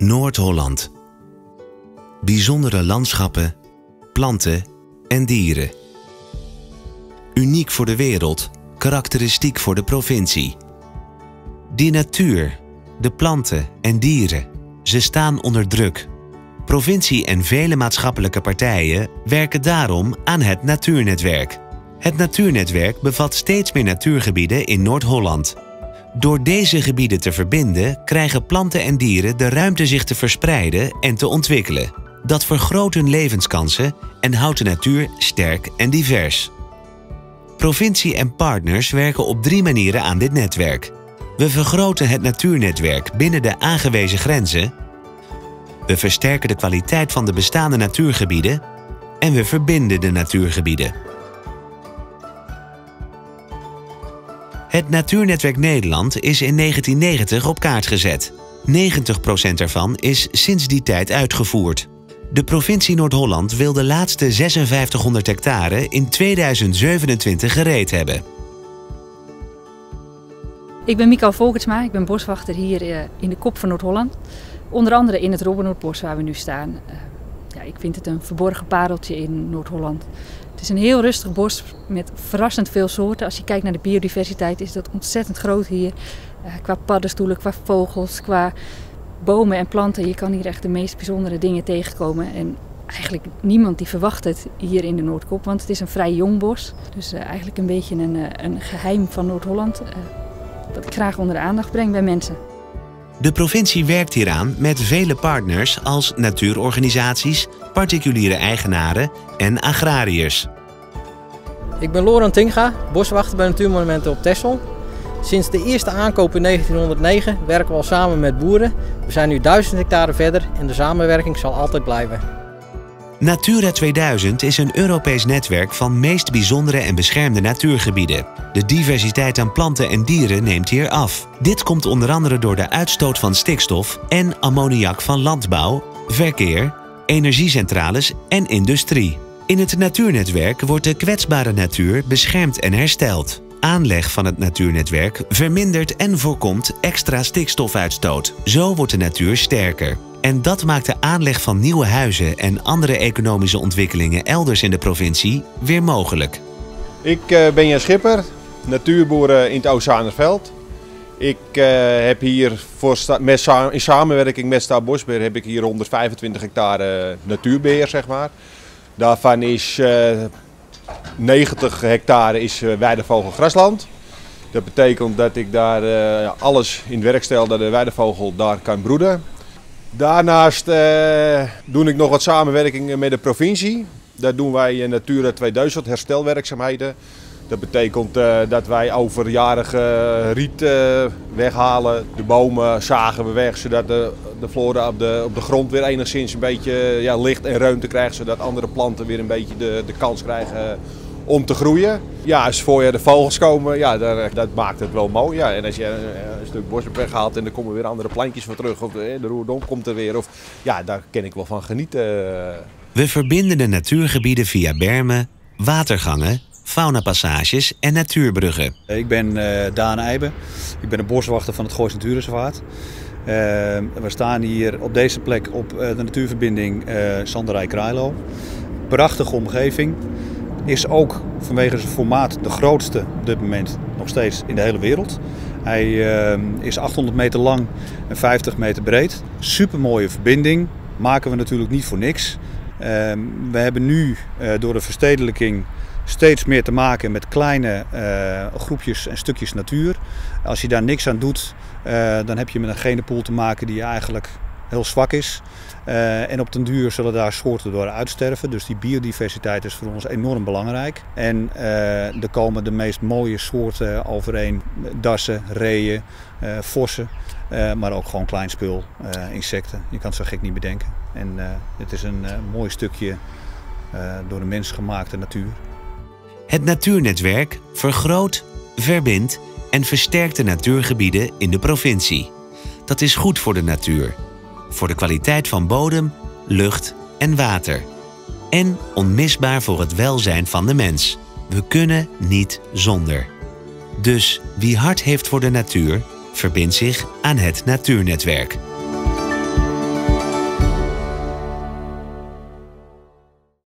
Noord-Holland. Bijzondere landschappen, planten en dieren. Uniek voor de wereld, karakteristiek voor de provincie. Die natuur, de planten en dieren, ze staan onder druk. Provincie en vele maatschappelijke partijen werken daarom aan het Natuurnetwerk. Het Natuurnetwerk bevat steeds meer natuurgebieden in Noord-Holland. Door deze gebieden te verbinden krijgen planten en dieren de ruimte zich te verspreiden en te ontwikkelen. Dat vergroot hun levenskansen en houdt de natuur sterk en divers. Provincie en partners werken op drie manieren aan dit netwerk. We vergroten het natuurnetwerk binnen de aangewezen grenzen. We versterken de kwaliteit van de bestaande natuurgebieden. En we verbinden de natuurgebieden. Het Natuurnetwerk Nederland is in 1990 op kaart gezet. 90% ervan is sinds die tijd uitgevoerd. De provincie Noord-Holland wil de laatste 5600 hectare in 2027 gereed hebben. Ik ben Mikael Volkertsma, ik ben boswachter hier eh, in de kop van Noord-Holland. Onder andere in het Robbenhoortbos waar we nu staan. Eh, ik vind het een verborgen pareltje in Noord-Holland. Het is een heel rustig bos met verrassend veel soorten. Als je kijkt naar de biodiversiteit is dat ontzettend groot hier. Uh, qua paddenstoelen, qua vogels, qua bomen en planten. Je kan hier echt de meest bijzondere dingen tegenkomen. En eigenlijk niemand die verwacht het hier in de Noordkop, want het is een vrij jong bos. Dus uh, eigenlijk een beetje een, uh, een geheim van Noord-Holland, dat ik graag onder de aandacht breng bij mensen. De provincie werkt hieraan met vele partners als natuurorganisaties, particuliere eigenaren en agrariërs. Ik ben Laurent Tinga, boswachter bij Natuurmonumenten op Texel. Sinds de eerste aankoop in 1909 werken we al samen met boeren. We zijn nu 1000 hectare verder en de samenwerking zal altijd blijven. Natura 2000 is een Europees netwerk van meest bijzondere en beschermde natuurgebieden. De diversiteit aan planten en dieren neemt hier af. Dit komt onder andere door de uitstoot van stikstof en ammoniak van landbouw, verkeer, energiecentrales en industrie. In het natuurnetwerk wordt de kwetsbare natuur beschermd en hersteld. Aanleg van het natuurnetwerk vermindert en voorkomt extra stikstofuitstoot. Zo wordt de natuur sterker. En dat maakt de aanleg van nieuwe huizen en andere economische ontwikkelingen elders in de provincie weer mogelijk. Ik uh, ben Jan Schipper, natuurboer in het Ozanerveld. Ik uh, heb hier voor met, in samenwerking met Staatsbosbeheer heb ik hier 125 hectare natuurbeheer, zeg maar. Daarvan is uh, 90 hectare is weidevogelgrasland. Dat betekent dat ik daar alles in werk stel dat de weidevogel daar kan broeden. Daarnaast uh, doe ik nog wat samenwerking met de provincie. Daar doen wij Natura 2000 herstelwerkzaamheden. Dat betekent uh, dat wij overjarige riet uh, weghalen. De bomen zagen we weg, zodat de, de flora op de, op de grond weer enigszins een beetje ja, licht en ruimte krijgt. Zodat andere planten weer een beetje de, de kans krijgen om te groeien. Ja, als voorjaar de vogels komen, ja, dat, dat maakt het wel mooi. Ja. En als je een, een stuk bos hebt weggehaald en er komen weer andere plantjes voor terug, of de, de roerdom komt er weer, of, ja, daar kan ik wel van genieten. We verbinden de natuurgebieden via bermen, watergangen, faunapassages en natuurbruggen. Ik ben uh, Daan Eijben, ik ben de boswachter van het Goois Natuurreservaat. Uh, we staan hier op deze plek op uh, de natuurverbinding Sanderij-Krailo. Prachtige omgeving is ook vanwege zijn formaat de grootste op dit moment nog steeds in de hele wereld. Hij uh, is 800 meter lang en 50 meter breed. Super mooie verbinding. Maken we natuurlijk niet voor niks. Uh, we hebben nu uh, door de verstedelijking steeds meer te maken met kleine groepjes en stukjes natuur. Als je daar niks aan doet, dan heb je met een genepool te maken die eigenlijk heel zwak is. Uh, en op den duur zullen daar soorten door uitsterven. Dus die biodiversiteit is voor ons enorm belangrijk. En uh, er komen de meest mooie soorten overeen. Dassen, reeën, uh, vossen. maar ook gewoon klein spul, insecten. Je kan het zo gek niet bedenken. En het is een mooi stukje door de mens gemaakte natuur. Het Natuurnetwerk vergroot, verbindt en versterkt de natuurgebieden in de provincie. Dat is goed voor de natuur voor de kwaliteit van bodem, lucht en water. En onmisbaar voor het welzijn van de mens. We kunnen niet zonder. Dus wie hart heeft voor de natuur, verbindt zich aan het Natuurnetwerk.